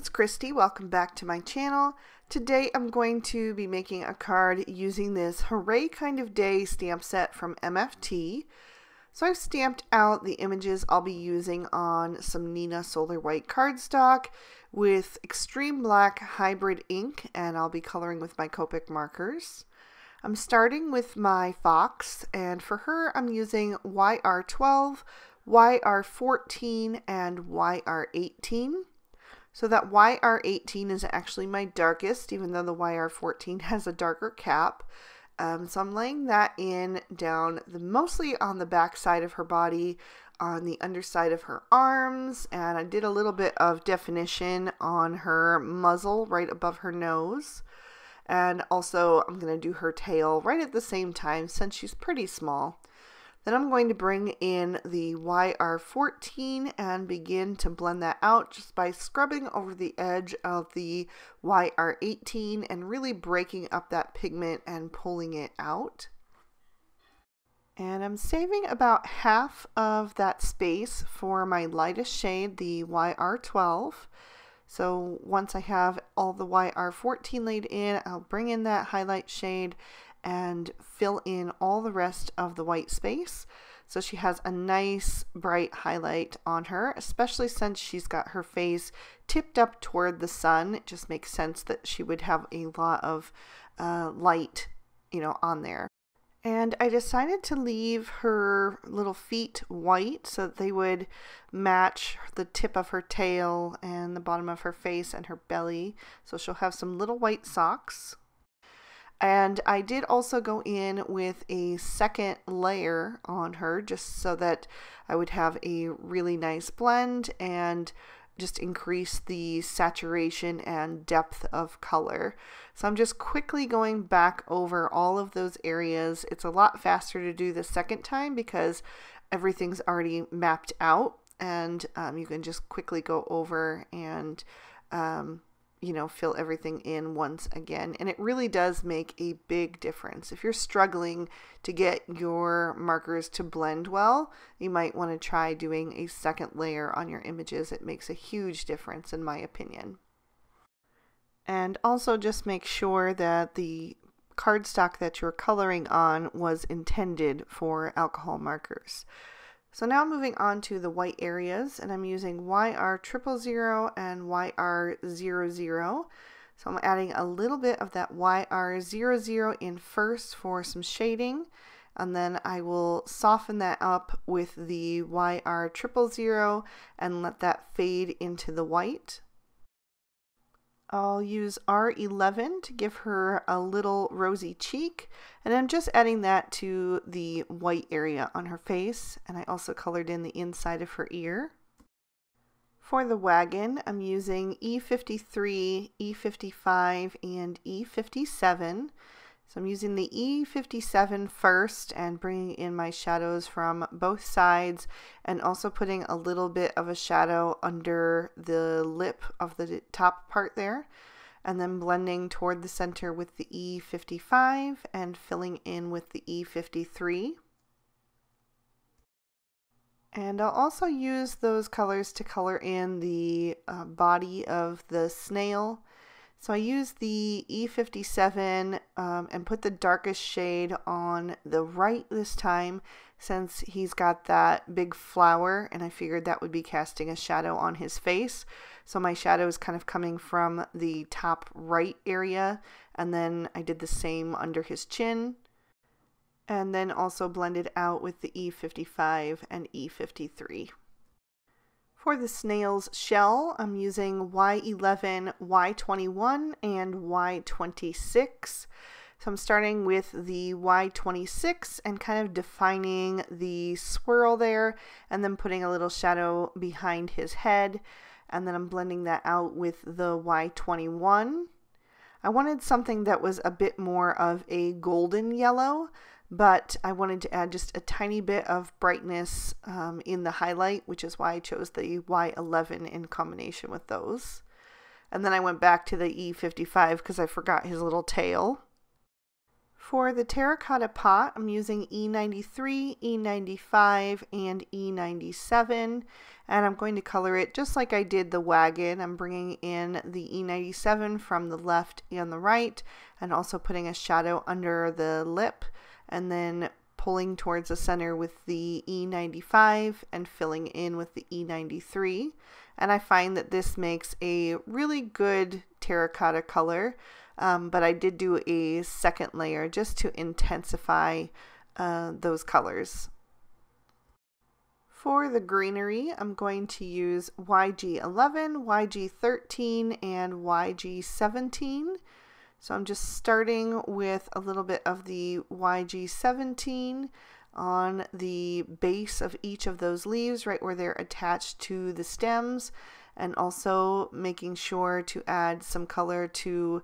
it's Christy. Welcome back to my channel. Today I'm going to be making a card using this Hooray Kind of Day stamp set from MFT. So I've stamped out the images I'll be using on some Neenah Solar White cardstock with Extreme Black Hybrid ink and I'll be coloring with my Copic markers. I'm starting with my Fox and for her I'm using YR12, YR14, and YR18. So that YR18 is actually my darkest, even though the YR14 has a darker cap. Um, so I'm laying that in down the, mostly on the back side of her body, on the underside of her arms, and I did a little bit of definition on her muzzle right above her nose. And also I'm going to do her tail right at the same time since she's pretty small. Then I'm going to bring in the YR14 and begin to blend that out just by scrubbing over the edge of the YR18 and really breaking up that pigment and pulling it out. And I'm saving about half of that space for my lightest shade, the YR12. So once I have all the YR14 laid in, I'll bring in that highlight shade and fill in all the rest of the white space. So she has a nice bright highlight on her, especially since she's got her face tipped up toward the sun. It just makes sense that she would have a lot of uh, light, you know, on there. And I decided to leave her little feet white so that they would match the tip of her tail and the bottom of her face and her belly. So she'll have some little white socks and I did also go in with a second layer on her just so that I would have a really nice blend and just increase the saturation and depth of color. So I'm just quickly going back over all of those areas. It's a lot faster to do the second time because everything's already mapped out and um, you can just quickly go over and um, you know, fill everything in once again. And it really does make a big difference. If you're struggling to get your markers to blend well, you might want to try doing a second layer on your images. It makes a huge difference in my opinion. And also just make sure that the cardstock that you're coloring on was intended for alcohol markers. So now moving on to the white areas, and I'm using YR000 and YR00. So I'm adding a little bit of that YR00 in first for some shading, and then I will soften that up with the YR000 and let that fade into the white. I'll use R11 to give her a little rosy cheek and I'm just adding that to the white area on her face and I also colored in the inside of her ear. For the wagon I'm using E53, E55, and E57 so I'm using the E57 first and bringing in my shadows from both sides and also putting a little bit of a shadow under the lip of the top part there and then blending toward the center with the E55 and filling in with the E53. And I'll also use those colors to color in the uh, body of the snail so I used the E57 um, and put the darkest shade on the right this time since he's got that big flower and I figured that would be casting a shadow on his face. So my shadow is kind of coming from the top right area and then I did the same under his chin and then also blended out with the E55 and E53. For the snail's shell, I'm using Y11, Y21, and Y26. So I'm starting with the Y26 and kind of defining the swirl there and then putting a little shadow behind his head. And then I'm blending that out with the Y21. I wanted something that was a bit more of a golden yellow but I wanted to add just a tiny bit of brightness um, in the highlight, which is why I chose the Y11 in combination with those. And then I went back to the E55 because I forgot his little tail. For the terracotta pot, I'm using E93, E95, and E97, and I'm going to color it just like I did the wagon. I'm bringing in the E97 from the left and the right, and also putting a shadow under the lip, and then pulling towards the center with the E95 and filling in with the E93. And I find that this makes a really good terracotta color um, but I did do a second layer just to intensify uh, those colors. For the greenery, I'm going to use YG11, YG13, and YG17. So I'm just starting with a little bit of the YG17 on the base of each of those leaves, right where they're attached to the stems, and also making sure to add some color to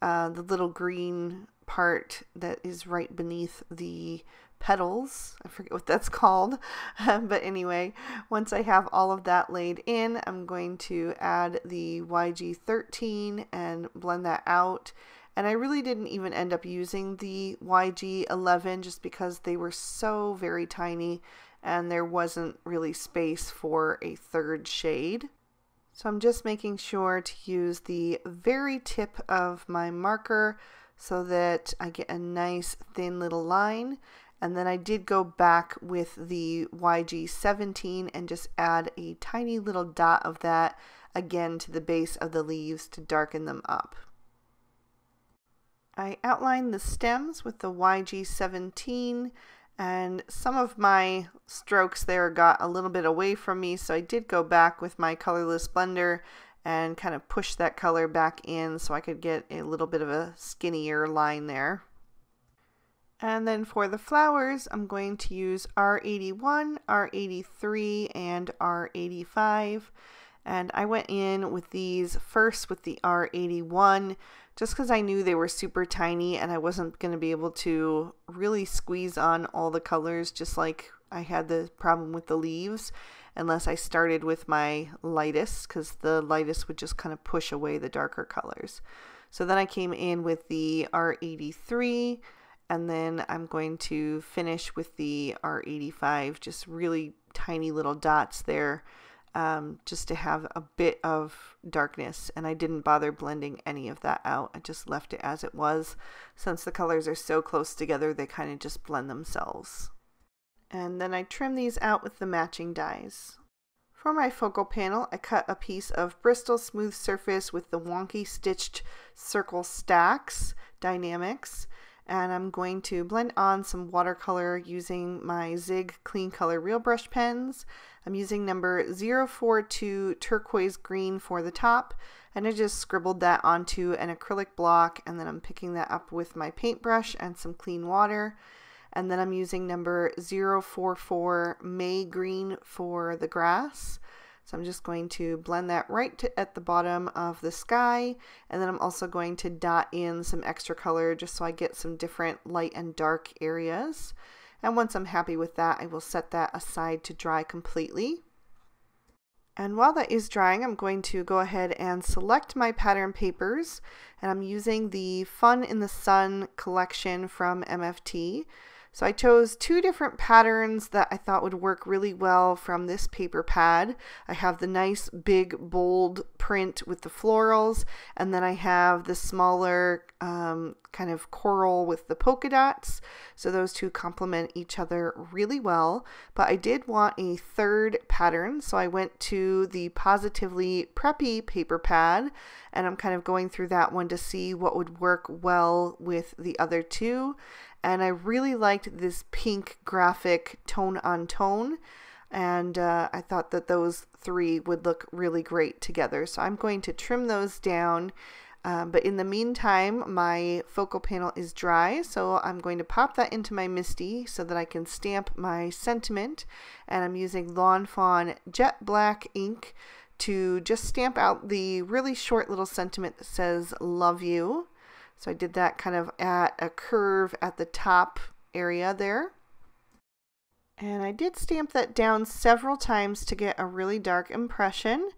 uh, the little green part that is right beneath the petals. I forget what that's called. but anyway, once I have all of that laid in, I'm going to add the YG13 and blend that out. And I really didn't even end up using the YG11 just because they were so very tiny and there wasn't really space for a third shade. So I'm just making sure to use the very tip of my marker so that I get a nice thin little line. And then I did go back with the YG17 and just add a tiny little dot of that again to the base of the leaves to darken them up. I outlined the stems with the YG17 and some of my strokes there got a little bit away from me so I did go back with my colorless blender and kind of push that color back in so I could get a little bit of a skinnier line there. And then for the flowers, I'm going to use R81, R83, and R85. And I went in with these first with the R81 just because I knew they were super tiny and I wasn't going to be able to really squeeze on all the colors just like I had the problem with the leaves unless I started with my lightest because the lightest would just kind of push away the darker colors. So then I came in with the R83 and then I'm going to finish with the R85 just really tiny little dots there um, just to have a bit of darkness and I didn't bother blending any of that out. I just left it as it was. Since the colors are so close together, they kind of just blend themselves. And then I trim these out with the matching dies. For my focal panel, I cut a piece of Bristol Smooth Surface with the wonky stitched circle STAX Die-namics and I'm going to blend on some watercolor using my Zig Clean Color Real Brush pens. I'm using number 042 turquoise green for the top and I just scribbled that onto an acrylic block and then I'm picking that up with my paintbrush and some clean water and then I'm using number 044 May green for the grass. So I'm just going to blend that right to, at the bottom of the sky. And then I'm also going to dot in some extra color just so I get some different light and dark areas. And once I'm happy with that, I will set that aside to dry completely. And while that is drying, I'm going to go ahead and select my pattern papers. And I'm using the Fun in the Sun collection from MFT. So I chose two different patterns that I thought would work really well from this paper pad. I have the nice big bold print with the florals and then I have the smaller um, kind of coral with the polka dots. So those two complement each other really well. But I did want a third pattern so I went to the Positively Peppy paper pad and I'm kind of going through that one to see what would work well with the other two and I really liked this pink graphic tone on tone and uh, I thought that those three would look really great together. So I'm going to trim those down um, but in the meantime my focal panel is dry so I'm going to pop that into my MISTI so that I can stamp my sentiment and I'm using Lawn Fawn Jet Black ink to just stamp out the really short little sentiment that says love you so I did that kind of at a curve at the top area there. And I did stamp that down several times to get a really dark impression.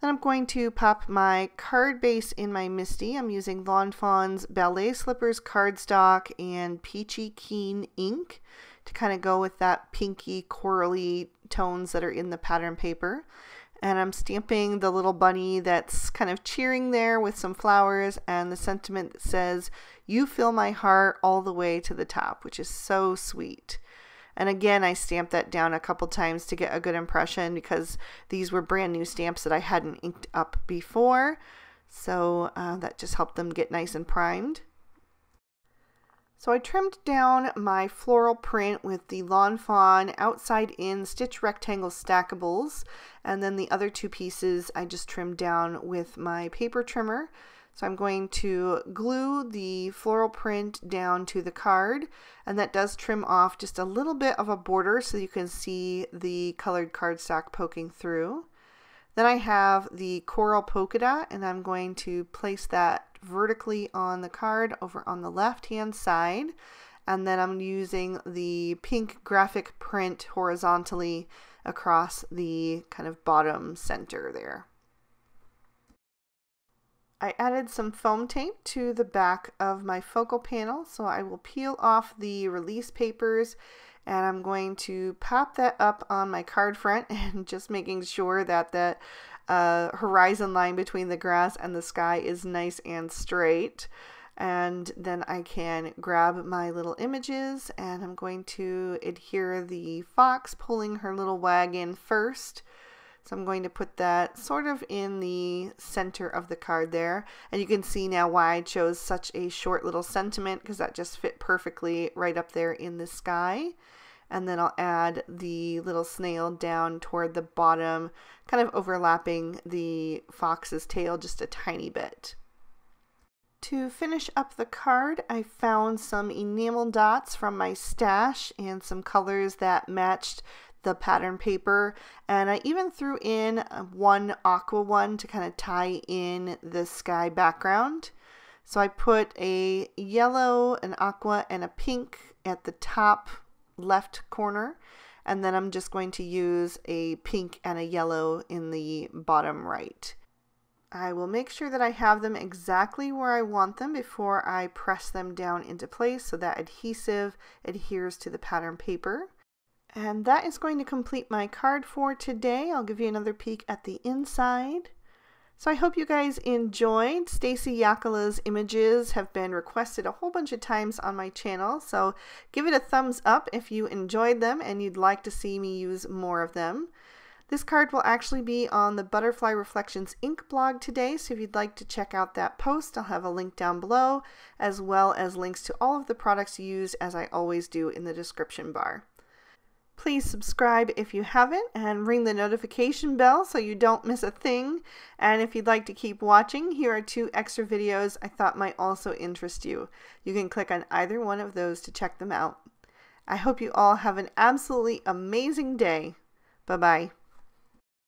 Then I'm going to pop my card base in my MISTI. I'm using Lawn Fawn's Ballet Slippers cardstock and Peachy Keen ink to kind of go with that pinky corally tones that are in the pattern paper. And I'm stamping the little bunny that's kind of cheering there with some flowers and the sentiment that says, You fill my heart all the way to the top, which is so sweet. And again, I stamped that down a couple times to get a good impression because these were brand new stamps that I hadn't inked up before. So uh, that just helped them get nice and primed. So I trimmed down my floral print with the Lawn Fawn outside in stitch rectangle stackables and then the other two pieces I just trimmed down with my paper trimmer. So I'm going to glue the floral print down to the card and that does trim off just a little bit of a border so you can see the colored cardstock poking through. Then I have the coral polka dot and I'm going to place that vertically on the card over on the left hand side and then I'm using the pink graphic print horizontally across the kind of bottom center there. I added some foam tape to the back of my focal panel so I will peel off the release papers and I'm going to pop that up on my card front and just making sure that that uh, horizon line between the grass and the sky is nice and straight and then I can grab my little images and I'm going to adhere the fox pulling her little wagon first so I'm going to put that sort of in the center of the card there. And you can see now why I chose such a short little sentiment because that just fit perfectly right up there in the sky. And then I'll add the little snail down toward the bottom, kind of overlapping the fox's tail just a tiny bit. To finish up the card, I found some enamel dots from my stash and some colors that matched the pattern paper and I even threw in one aqua one to kind of tie in the sky background. So I put a yellow, an aqua, and a pink at the top left corner and then I'm just going to use a pink and a yellow in the bottom right. I will make sure that I have them exactly where I want them before I press them down into place so that adhesive adheres to the pattern paper. And that is going to complete my card for today. I'll give you another peek at the inside. So I hope you guys enjoyed. Stacey Yacula's images have been requested a whole bunch of times on my channel, so give it a thumbs up if you enjoyed them and you'd like to see me use more of them. This card will actually be on the Butterfly Reflections ink blog today, so if you'd like to check out that post, I'll have a link down below, as well as links to all of the products used as I always do in the description bar. Please subscribe if you haven't and ring the notification bell so you don't miss a thing. And if you'd like to keep watching, here are two extra videos I thought might also interest you. You can click on either one of those to check them out. I hope you all have an absolutely amazing day. Bye-bye.